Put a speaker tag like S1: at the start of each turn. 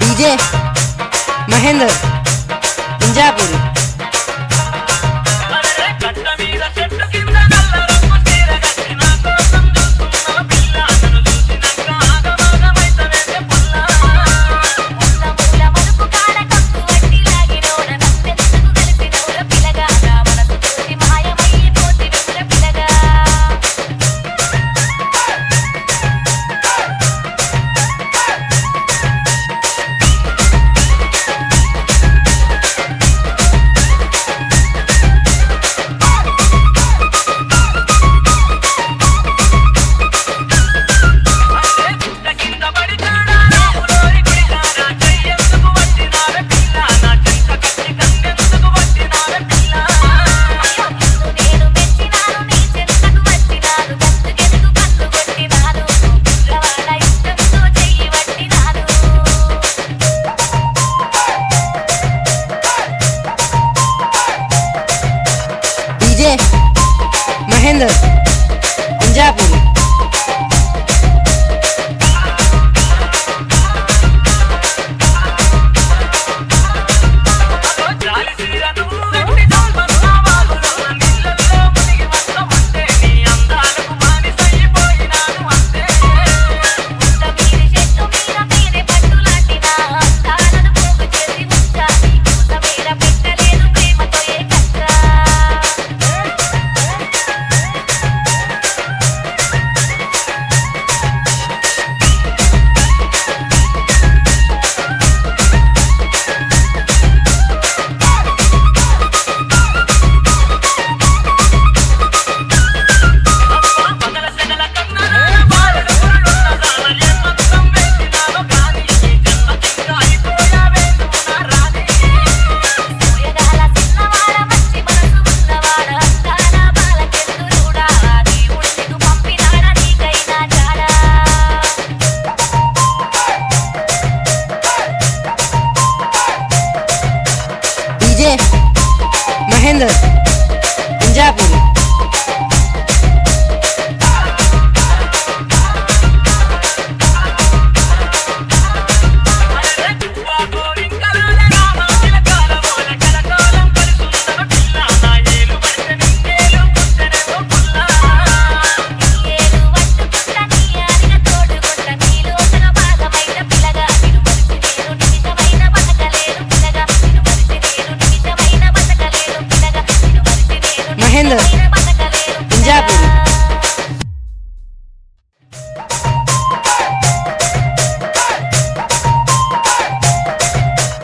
S1: DJ Mahendra पंजाबपुरी सुंदर Punjabi singer Punjabi